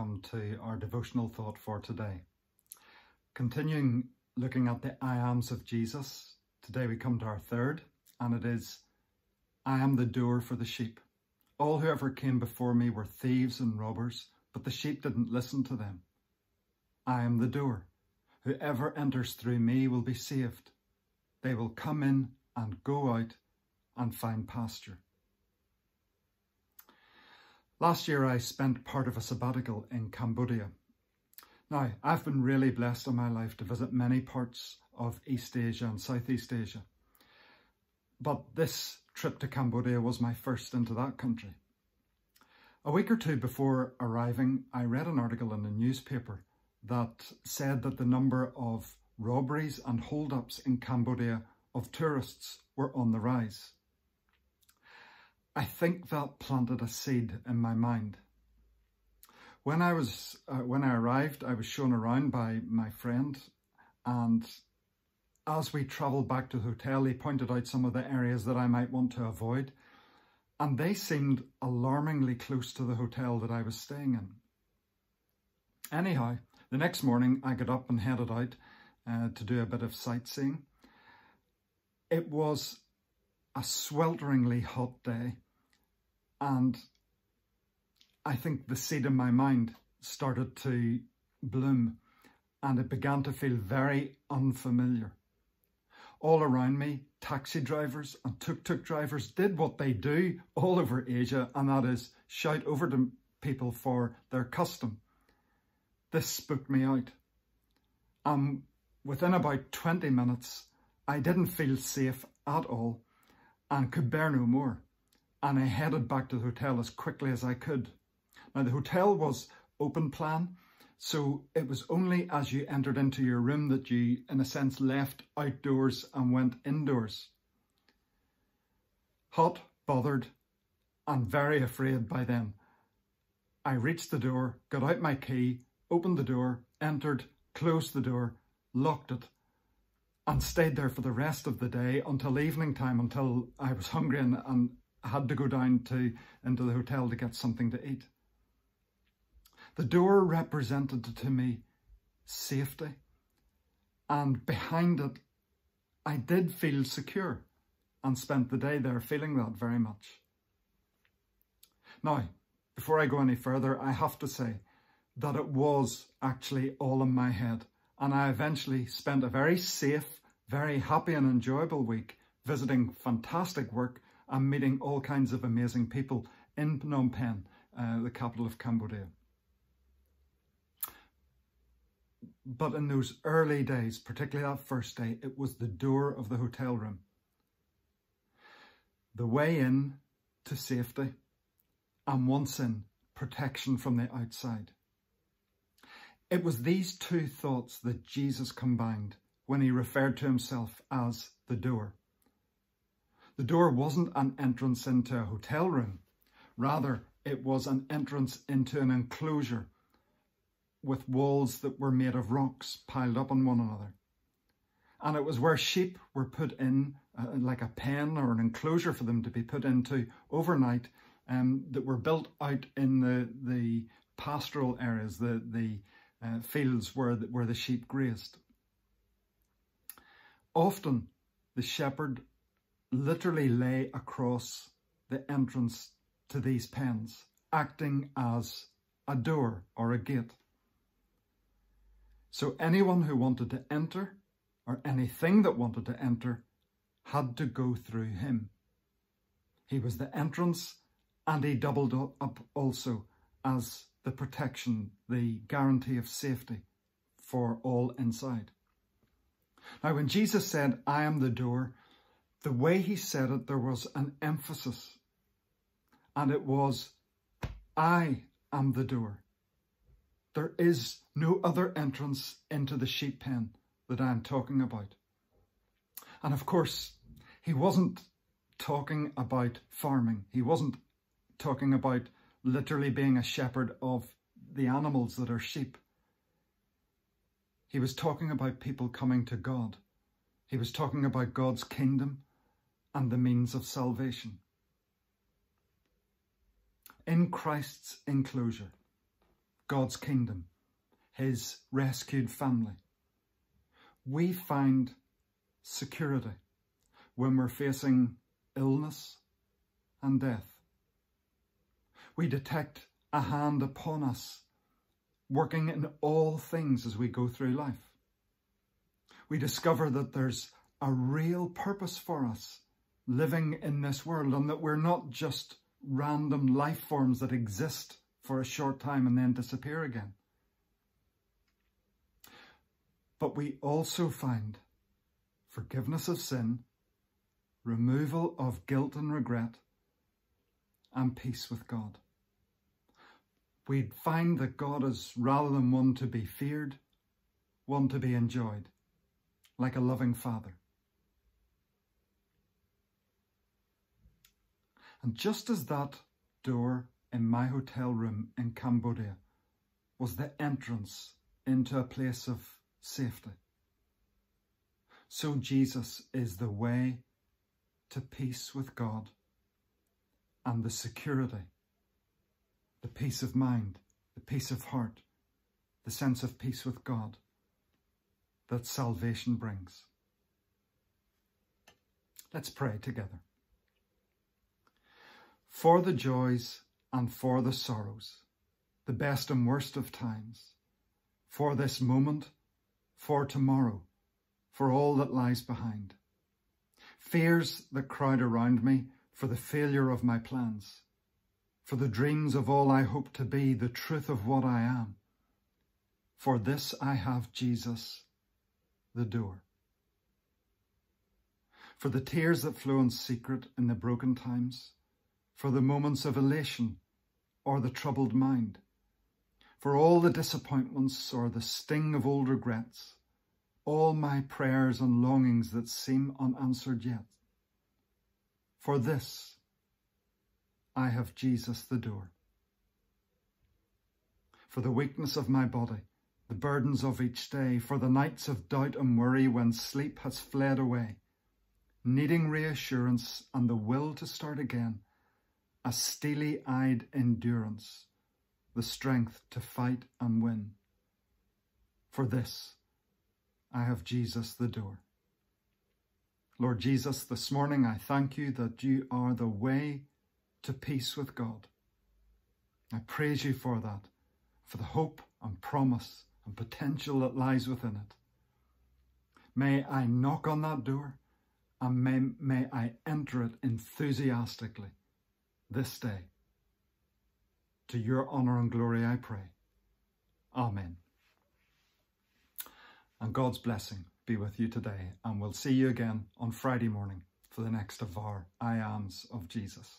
come to our devotional thought for today. Continuing looking at the I ams of Jesus, today we come to our third, and it is I am the door for the sheep. All who ever came before me were thieves and robbers, but the sheep didn't listen to them. I am the door. Whoever enters through me will be saved. They will come in and go out and find pasture. Last year, I spent part of a sabbatical in Cambodia. Now, I've been really blessed in my life to visit many parts of East Asia and Southeast Asia. But this trip to Cambodia was my first into that country. A week or two before arriving, I read an article in the newspaper that said that the number of robberies and holdups in Cambodia of tourists were on the rise. I think that planted a seed in my mind. When I was uh, when I arrived, I was shown around by my friend, and as we travelled back to the hotel, he pointed out some of the areas that I might want to avoid, and they seemed alarmingly close to the hotel that I was staying in. Anyhow, the next morning I got up and headed out uh, to do a bit of sightseeing. It was a swelteringly hot day and I think the seed in my mind started to bloom and it began to feel very unfamiliar. All around me, taxi drivers and tuk-tuk drivers did what they do all over Asia and that is shout over to people for their custom. This spooked me out. And within about 20 minutes, I didn't feel safe at all and could bear no more. And I headed back to the hotel as quickly as I could. Now the hotel was open plan, so it was only as you entered into your room that you, in a sense, left outdoors and went indoors. Hot, bothered, and very afraid by then. I reached the door, got out my key, opened the door, entered, closed the door, locked it, and stayed there for the rest of the day until evening time, until I was hungry and, and had to go down to into the hotel to get something to eat. The door represented to me safety, and behind it, I did feel secure and spent the day there feeling that very much. Now, before I go any further, I have to say that it was actually all in my head. And I eventually spent a very safe, very happy and enjoyable week visiting fantastic work and meeting all kinds of amazing people in Phnom Penh, uh, the capital of Cambodia. But in those early days, particularly that first day, it was the door of the hotel room. The way in to safety, and once in, protection from the outside. It was these two thoughts that Jesus combined when he referred to himself as the door. The door wasn't an entrance into a hotel room. Rather, it was an entrance into an enclosure with walls that were made of rocks piled up on one another. And it was where sheep were put in, uh, like a pen or an enclosure for them to be put into overnight, um, that were built out in the, the pastoral areas, the, the uh, fields where the, where the sheep grazed. Often the shepherd literally lay across the entrance to these pens, acting as a door or a gate. So anyone who wanted to enter, or anything that wanted to enter, had to go through him. He was the entrance and he doubled up also as the protection, the guarantee of safety for all inside. Now, when Jesus said, I am the door, the way he said it, there was an emphasis. And it was, I am the door. There is no other entrance into the sheep pen that I'm talking about. And of course, he wasn't talking about farming. He wasn't talking about literally being a shepherd of the animals that are sheep. He was talking about people coming to God. He was talking about God's kingdom and the means of salvation. In Christ's enclosure, God's kingdom, his rescued family. We find security when we're facing illness and death. We detect a hand upon us, working in all things as we go through life. We discover that there's a real purpose for us living in this world and that we're not just random life forms that exist for a short time and then disappear again. But we also find forgiveness of sin, removal of guilt and regret, and peace with God. We'd find that God is rather than one to be feared, one to be enjoyed, like a loving father. And just as that door in my hotel room in Cambodia was the entrance into a place of safety, so Jesus is the way to peace with God and the security, the peace of mind, the peace of heart, the sense of peace with God that salvation brings. Let's pray together for the joys and for the sorrows, the best and worst of times, for this moment, for tomorrow, for all that lies behind. Fears that crowd around me for the failure of my plans, for the dreams of all I hope to be, the truth of what I am. For this I have Jesus, the door. For the tears that flow in secret in the broken times, for the moments of elation or the troubled mind, for all the disappointments or the sting of old regrets, all my prayers and longings that seem unanswered yet. For this, I have Jesus the door. For the weakness of my body, the burdens of each day, for the nights of doubt and worry when sleep has fled away, needing reassurance and the will to start again, a steely-eyed endurance, the strength to fight and win. For this, I have Jesus the door. Lord Jesus, this morning I thank you that you are the way to peace with God. I praise you for that, for the hope and promise and potential that lies within it. May I knock on that door and may, may I enter it enthusiastically this day. To your honour and glory I pray. Amen. And God's blessing be with you today, and we'll see you again on Friday morning for the next of our I ams of Jesus.